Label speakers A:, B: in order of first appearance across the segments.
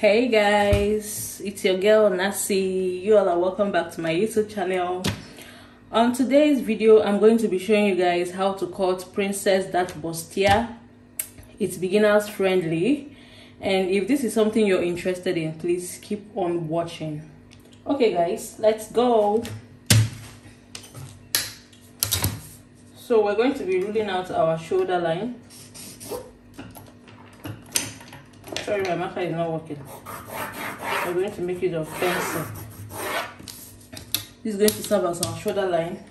A: hey guys. It's your girl Nasy you all are welcome back to my youtube channel. On today's video i'm going to be showing you guys how to cut princess dart bustier it's beginners friendly. And if this is something you're interested in please keep on watching. Okay guys let's go. So we're going to be ruling out our shoulder line sorry my marker is not working. We're going to make use of pencil. This is going to serve as our shoulder line.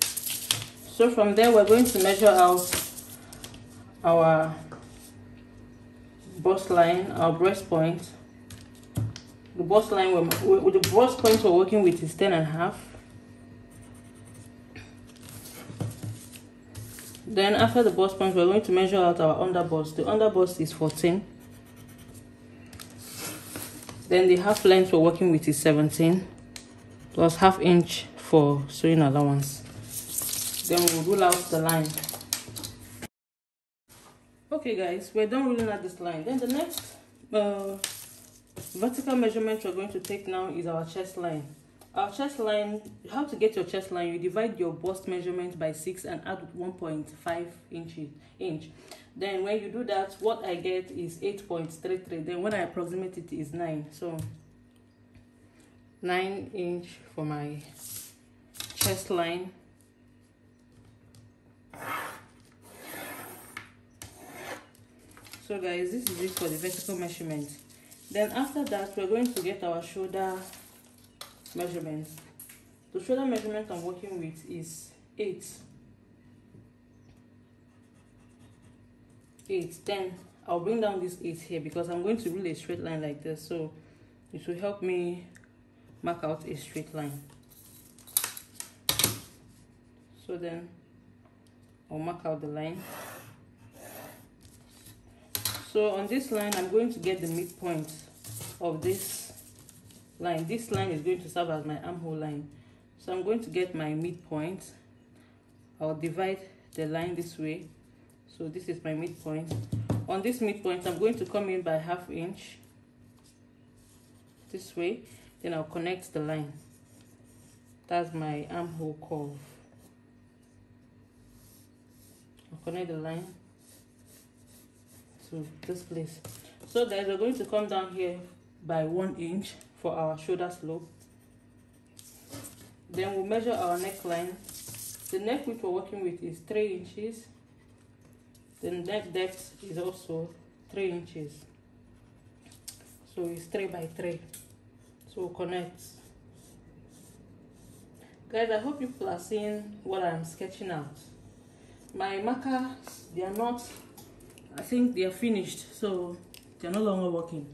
A: So from there we're going to measure out our bust line our breast point. The bust line we're, with the bust point we're working with is 10 and a half. Then after the bust point we're going to measure out our under bust. The under bust is 14 then the half length we're working with is 17 plus half inch for sewing allowance. Then we'll rule out the line. Okay guys we're done ruling out this line. Then the next uh, vertical measurement we're going to take now is our chest line. Our chest line how to get your chest line you divide your bust measurement by 6 and add 1.5 inches inch then when you do that what i get is 8.33 then when i approximate it is 9 so 9 inch for my chest line. So guys this is it for the vertical measurement. Then after that we're going to get our shoulder measurements. The shoulder measurement i'm working with is 8 8 then i'll bring down this 8 here because i'm going to rule a straight line like this so it will help me mark out a straight line. So then i'll mark out the line. So on this line i'm going to get the midpoint of this line. This line is going to serve as my armhole line. So i'm going to get my midpoint. I'll divide the line this way so this is my midpoint. On this midpoint i'm going to come in by half inch this way. Then i'll connect the line. That's my armhole curve. I'll connect the line to this place. So guys we're going to come down here by one inch for our shoulder slope. Then we'll measure our neckline the neck width we're working with is three inches the neck depth is also three inches. So it's three by three. So we'll connect. Guys i hope people are seeing what i'm sketching out. My markers they are not i think they are finished so they're no longer working.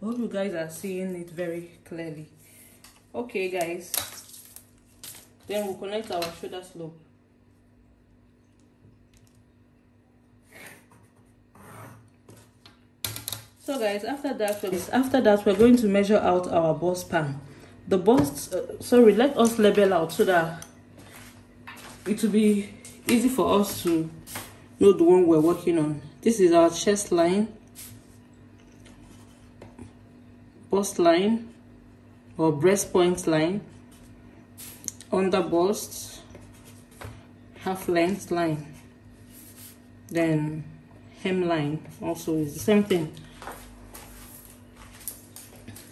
A: I hope you guys are seeing it very clearly. Okay guys. Then we'll connect our shoulder slope so guys after that after that we're going to measure out our bust span the bust uh, sorry let us label out so that it will be easy for us to know the one we're working on. This is our chest line bust line or breast point line under bust half length line then hemline also is the same thing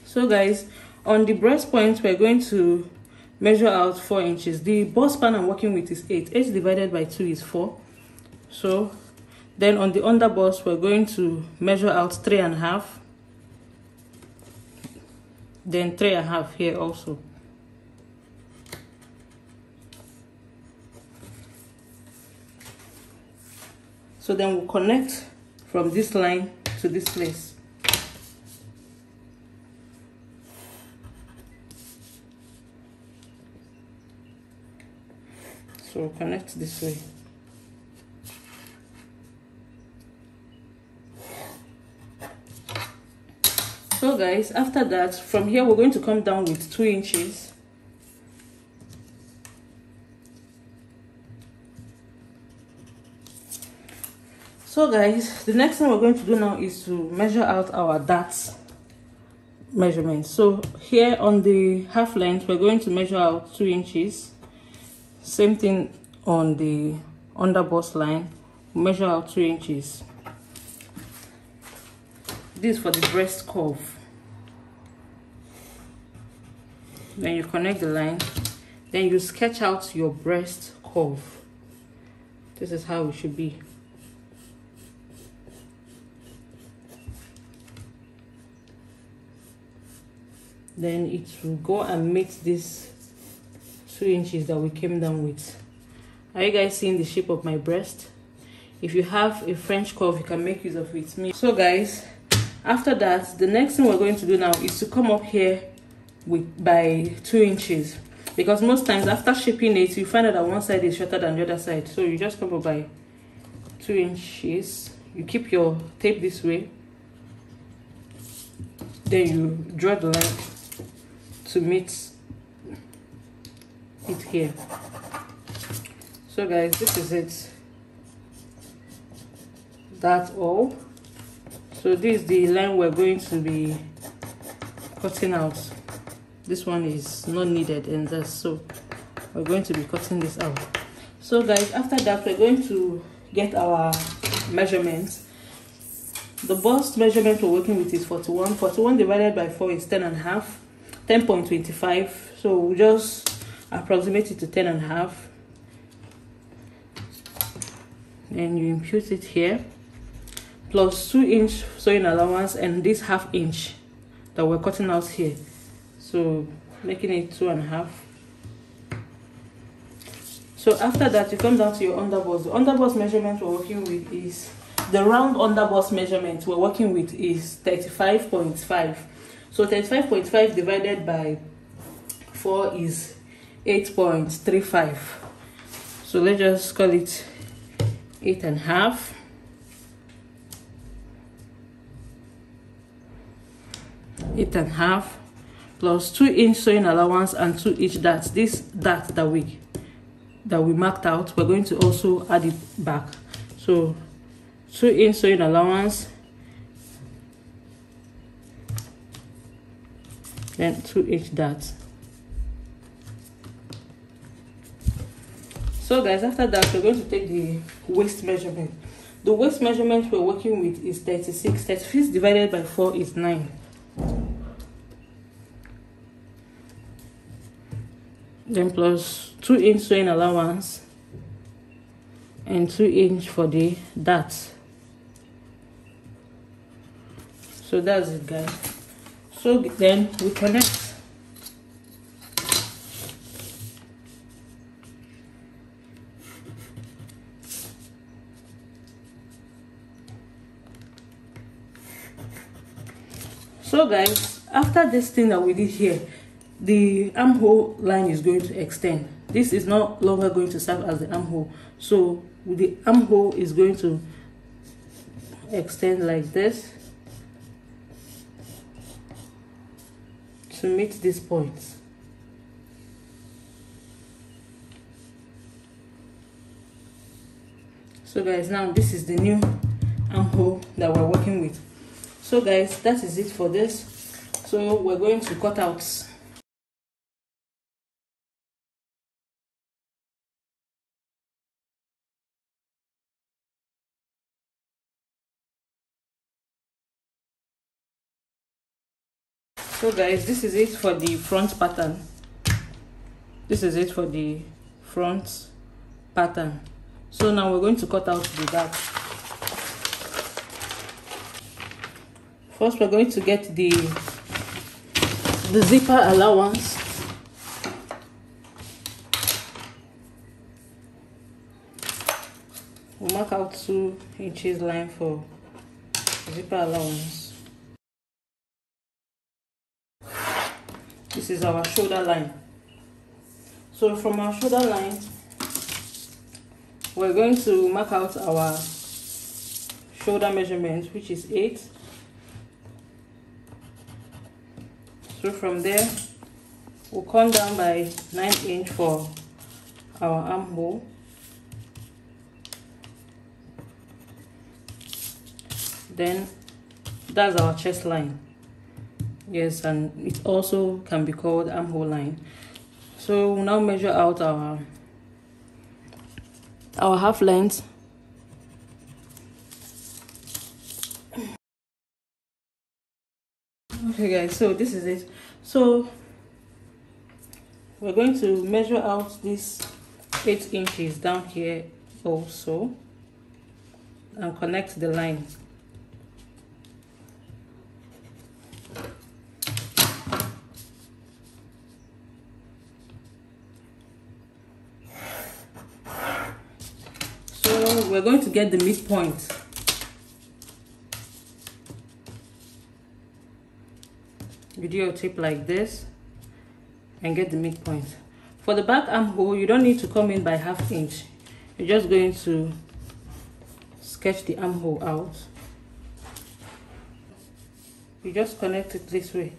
A: so guys on the breast point we're going to measure out four inches. The bust span i'm working with is eight. Eight divided by two is four. So then on the under bust we're going to measure out three and a half. Then three and a half here also. So then we'll connect from this line to this place so connect this way. So guys after that from here we're going to come down with two inches. So guys the next thing we're going to do now is to measure out our darts measurement so here on the half length we're going to measure out two inches same thing on the under bust line. Measure out two inches. This for the breast curve. Then you connect the line. Then you sketch out your breast curve. This is how it should be. Then it will go and meet this two inches that we came down with. Are you guys seeing the shape of my breast? If you have a french curve you can make use of it. So guys after that the next thing we're going to do now is to come up here with by two inches. Because most times after shaping it you find out that one side is shorter than the other side. So you just come up by two inches. You keep your tape this way. Then you draw the line to meet it here. So guys this is it. That's all. So this is the line we're going to be cutting out. This one is not needed in this so we're going to be cutting this out. So guys after that we're going to get our measurements. The bust measurement we're working with is 41 41 divided by 4 is 10 and a half. 10.25 so we'll just approximate it to 10 and a half. And you impute it here. Plus 2 inch sewing allowance and this half inch that we're cutting out here. So making it two and a half. So after that you come down to your underbust the underbust measurement we're working with is the round underbust measurement we're working with is 35.5 so 35.5 divided by 4 is 8.35. So let's just call it eight and a half. Eight and a half plus two inch sewing allowance and two inch that this that that we that we marked out we're going to also add it back so two inch sewing allowance then 2 inch that so guys after that we're going to take the waist measurement. The waist measurement we're working with is 36 36 divided by 4 is 9 then plus 2 inch sewing allowance and 2 inch for the dart. So that's it guys. So then we connect so guys after this thing that we did here the armhole line is going to extend this is no longer going to serve as the armhole so the armhole is going to extend like this to meet this point. So guys, now this is the new armhole that we're working with. So guys, that is it for this. So we're going to cut out. So guys this is it for the front pattern. This is it for the front pattern. So now we're going to cut out the back first we're going to get the the zipper allowance. We'll mark out two inches line for zipper allowance. This is our shoulder line. So from our shoulder line we're going to mark out our shoulder measurement which is 8 so from there we'll come down by 9 inch for our armhole. Then that's our chest line. Yes and it also can be called armhole line. So we'll now measure out our our half length so this is it. So we're going to measure out this eight inches down here also and connect the line. So we're going to get the midpoint your tip like this and get the midpoint for the back armhole you don't need to come in by half inch. You're just going to sketch the armhole out. You just connect it this way.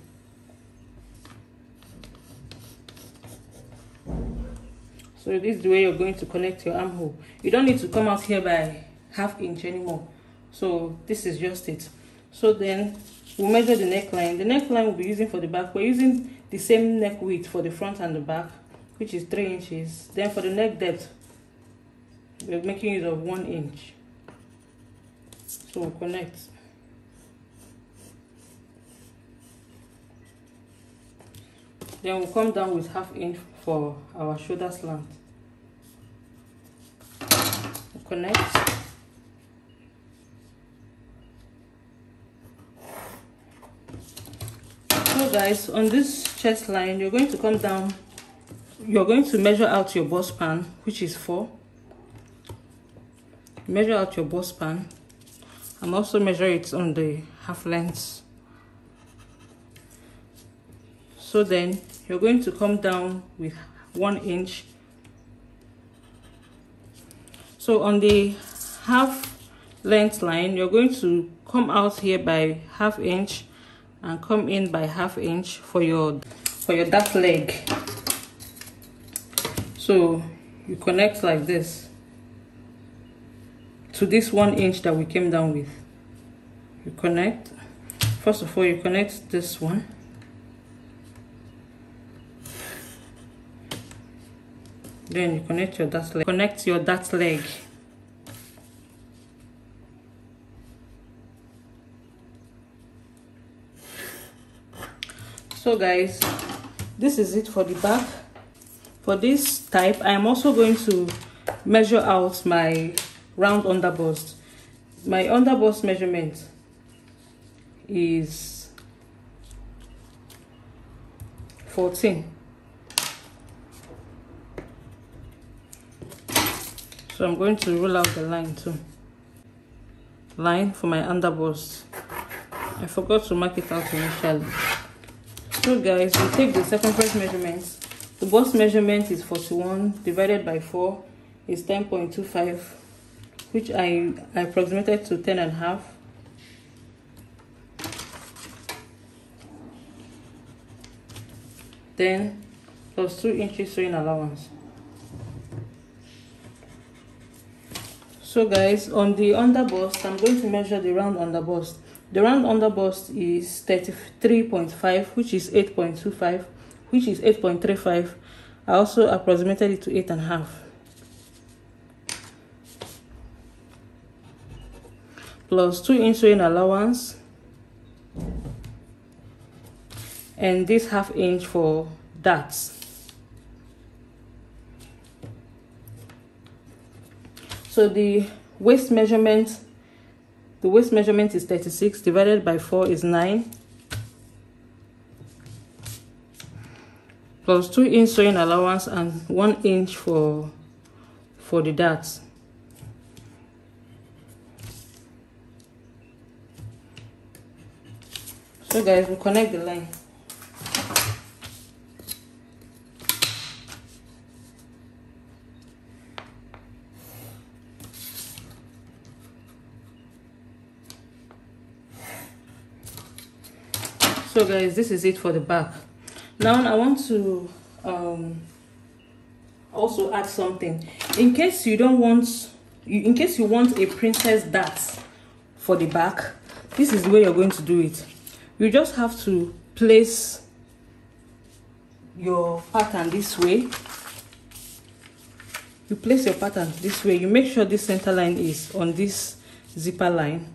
A: So this is the way you're going to connect your armhole. You don't need to come out here by half inch anymore. So this is just it. So then we'll measure the neckline the neckline we'll be using for the back. We're using the same neck width for the front and the back which is three inches. Then for the neck depth we're making use of one inch. So we'll connect. Then we'll come down with half inch for our shoulder slant. We'll connect guys on this chest line you're going to come down you're going to measure out your bust span which is four. Measure out your bust span. And also measure it on the half length. So then you're going to come down with one inch. So on the half length line you're going to come out here by half inch and come in by half inch for your for your dart leg. So you connect like this to this one inch that we came down with. You connect. First of all you connect this one. Then you connect your dart leg. Connect your dart leg so guys this is it for the back for this type i am also going to measure out my round underbust. My underbust measurement is 14 so i'm going to roll out the line too. Line for my underbust. I forgot to mark it out initially so guys we take the circumference measurement. The bust measurement is 41 divided by 4 is 10.25 which I, I approximated to 10 and a half. Then plus 2 inches sewing allowance. So guys on the underbust i'm going to measure the round underbust the round underbust is 33.5, which is 8.25, which is 8.35. I also approximated it to 8.5. Plus 2 inch sewing allowance. And this half inch for darts. So the waist measurement the waist measurement is 36 divided by 4 is 9 plus 2 inch sewing allowance and 1 inch for for the darts so guys we connect the line so guys this is it for the back. Now i want to um, also add something. In case you don't want in case you want a princess dart for the back this is the way you're going to do it. You just have to place your pattern this way. You place your pattern this way. You make sure this center line is on this zipper line.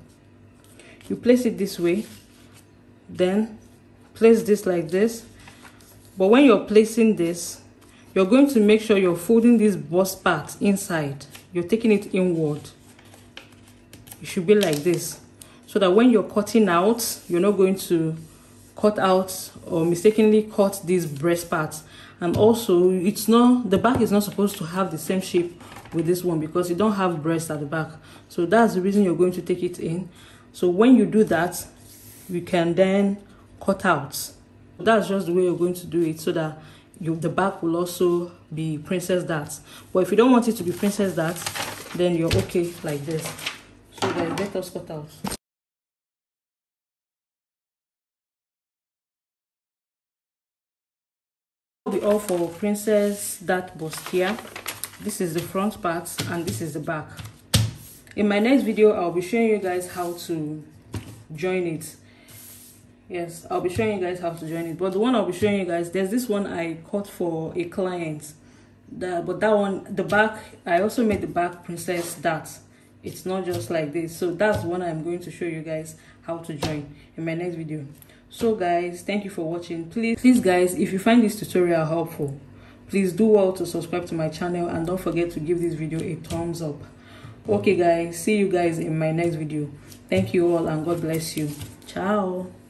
A: You place it this way. Then place this like this. But when you're placing this you're going to make sure you're folding this bust part inside. You're taking it inward. It should be like this. So that when you're cutting out you're not going to cut out or mistakenly cut these breast parts and also it's not the back is not supposed to have the same shape with this one because you don't have breast at the back. So that's the reason you're going to take it in. So when you do that you can then cut out. That's just the way you're going to do it so that you, the back will also be princess darts but if you don't want it to be princess darts then you're okay like this. So then let us cut out. The all for princess dart bustier this is the front part and this is the back. In my next video i'll be showing you guys how to join it yes i'll be showing you guys how to join it. But the one i'll be showing you guys there's this one i cut for a client. That but that one the back i also made the back princess dart it's not just like this. So that's one i'm going to show you guys how to join in my next video. So guys thank you for watching. Please please guys if you find this tutorial helpful please do well to subscribe to my channel and don't forget to give this video a thumbs up. Okay guys see you guys in my next video. Thank you all and god bless you. Ciao